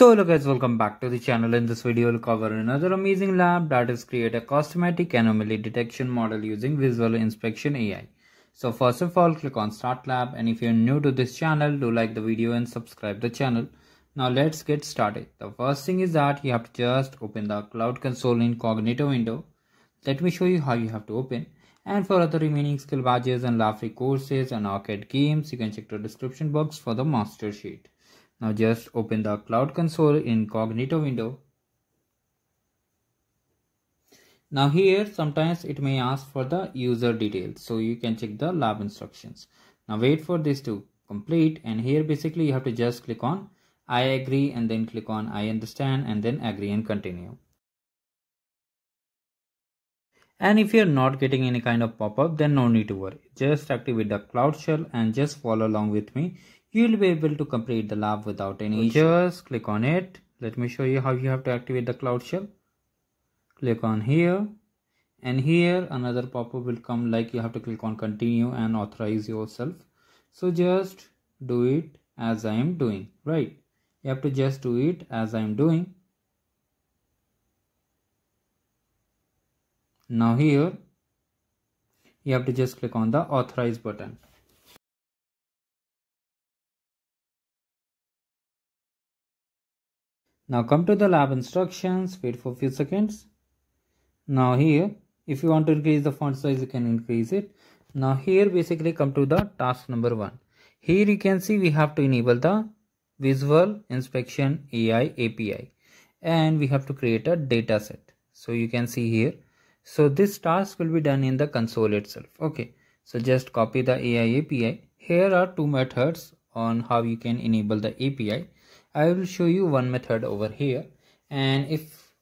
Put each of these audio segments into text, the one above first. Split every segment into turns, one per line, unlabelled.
So hello guys welcome back to the channel in this video we'll cover another amazing lab that is create a cosmetic anomaly detection model using visual inspection AI. So first of all click on start lab and if you're new to this channel do like the video and subscribe the channel. Now let's get started. The first thing is that you have to just open the cloud console incognito window. Let me show you how you have to open. And for other remaining skill badges and lab free courses and arcade games, you can check the description box for the master sheet. Now just open the Cloud Console incognito window. Now here sometimes it may ask for the user details so you can check the lab instructions. Now wait for this to complete and here basically you have to just click on I agree and then click on I understand and then agree and continue. And if you're not getting any kind of pop-up then no need to worry. Just activate the Cloud Shell and just follow along with me you will be able to complete the lab without any issue. Just click on it. Let me show you how you have to activate the Cloud Shell. Click on here and here another pop-up will come like you have to click on continue and authorize yourself. So just do it as I am doing, right? You have to just do it as I am doing. Now here you have to just click on the authorize button. Now come to the lab instructions, wait for a few seconds. Now here, if you want to increase the font size, you can increase it. Now here basically come to the task number one. Here you can see we have to enable the visual inspection AI API and we have to create a data set. So you can see here. So this task will be done in the console itself. Okay. So just copy the AI API. Here are two methods on how you can enable the API. I will show you one method over here. And if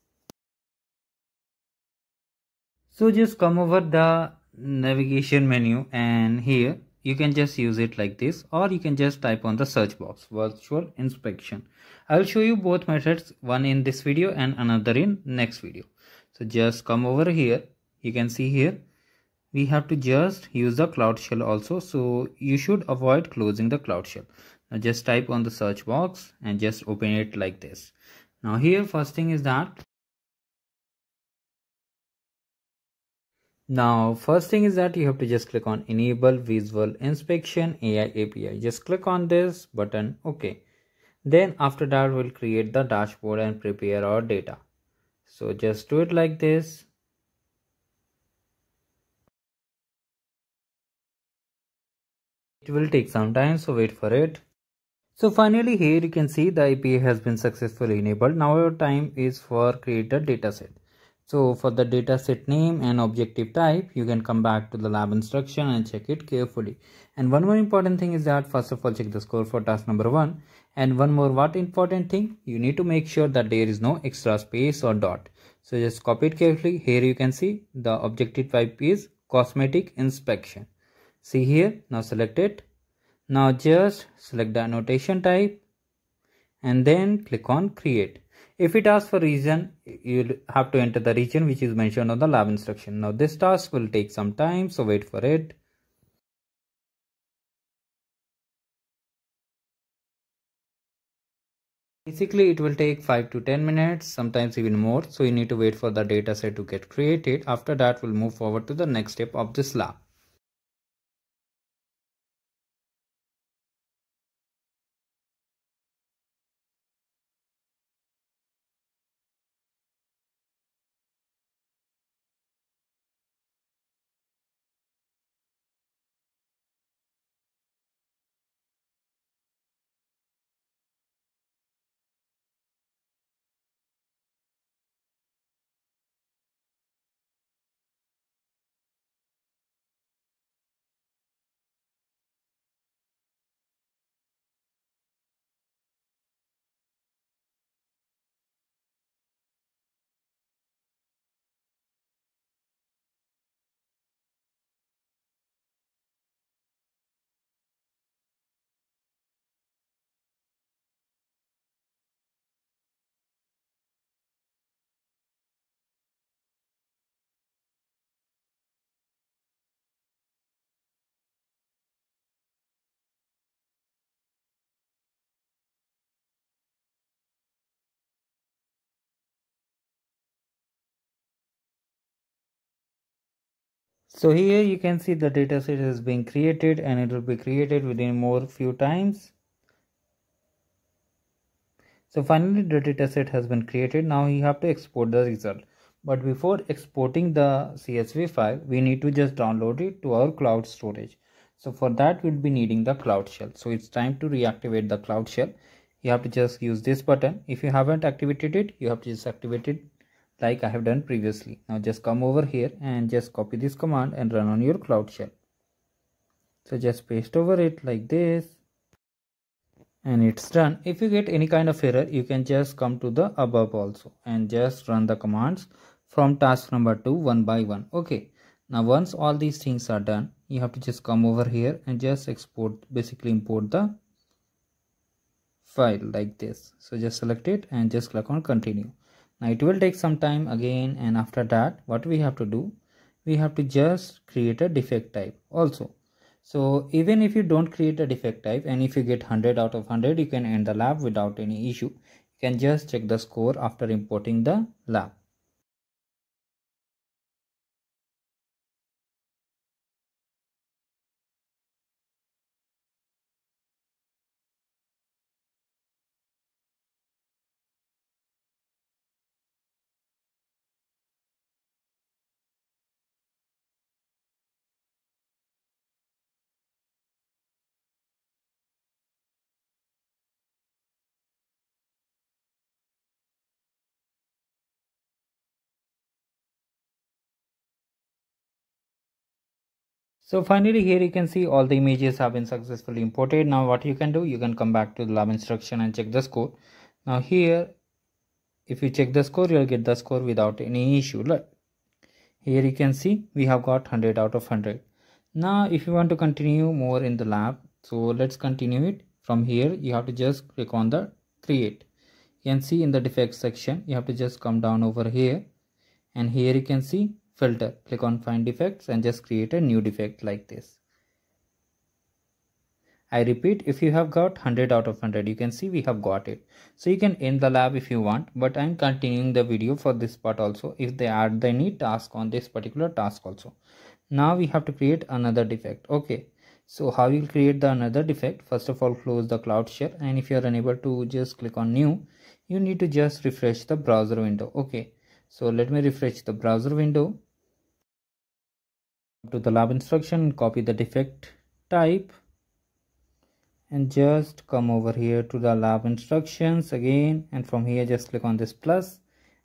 so just come over the navigation menu and here you can just use it like this or you can just type on the search box virtual inspection. I will show you both methods one in this video and another in next video. So just come over here. You can see here we have to just use the cloud shell also. So you should avoid closing the cloud shell now just type on the search box and just open it like this. Now here first thing is that. Now first thing is that you have to just click on enable visual inspection ai api just click on this button okay. Then after that we'll create the dashboard and prepare our data. So just do it like this. It will take some time so wait for it so finally here you can see the IPA has been successfully enabled. Now our time is for create a dataset. So for the dataset name and objective type, you can come back to the lab instruction and check it carefully. And one more important thing is that first of all check the score for task number one. And one more what important thing, you need to make sure that there is no extra space or dot. So just copy it carefully. Here you can see the objective type is cosmetic inspection. See here, now select it now just select the annotation type and then click on create. If it asks for region, you'll have to enter the region which is mentioned on the lab instruction. Now this task will take some time, so wait for it. Basically, it will take 5 to 10 minutes, sometimes even more. So you need to wait for the dataset to get created. After that, we'll move forward to the next step of this lab. So here you can see the dataset is being created and it will be created within more few times. So finally the dataset has been created. Now you have to export the result. But before exporting the csv file we need to just download it to our cloud storage. So for that we'll be needing the cloud shell. So it's time to reactivate the cloud shell. You have to just use this button. If you haven't activated it you have to just activate it like I have done previously. Now just come over here and just copy this command and run on your cloud shell. So just paste over it like this. And it's done. If you get any kind of error you can just come to the above also and just run the commands from task number 2 one by one. Okay. Now once all these things are done you have to just come over here and just export basically import the file like this. So just select it and just click on continue now it will take some time again and after that what we have to do we have to just create a defect type also. So even if you don't create a defect type and if you get 100 out of 100 you can end the lab without any issue. You can just check the score after importing the lab So finally here you can see all the images have been successfully imported. Now what you can do, you can come back to the lab instruction and check the score. Now here, if you check the score, you'll get the score without any issue. Look, here you can see we have got 100 out of 100. Now if you want to continue more in the lab, so let's continue it. From here, you have to just click on the create. You can see in the defects section, you have to just come down over here and here you can see filter. Click on find defects and just create a new defect like this. I repeat if you have got 100 out of 100 you can see we have got it. So you can end the lab if you want but I'm continuing the video for this part also if they add the any task on this particular task also. Now we have to create another defect. Okay. So how you'll create the another defect? First of all close the cloud shell and if you are unable to just click on new you need to just refresh the browser window. Okay. So let me refresh the browser window to the lab instruction copy the defect type and just come over here to the lab instructions again and from here just click on this plus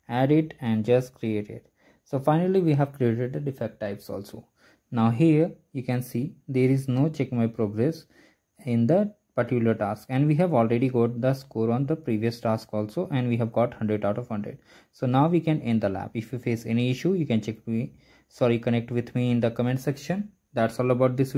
add it and just create it. So finally we have created the defect types also. Now here you can see there is no check my progress in the particular task and we have already got the score on the previous task also and we have got 100 out of 100 so now we can end the lab. If you face any issue you can check me sorry connect with me in the comment section. That's all about this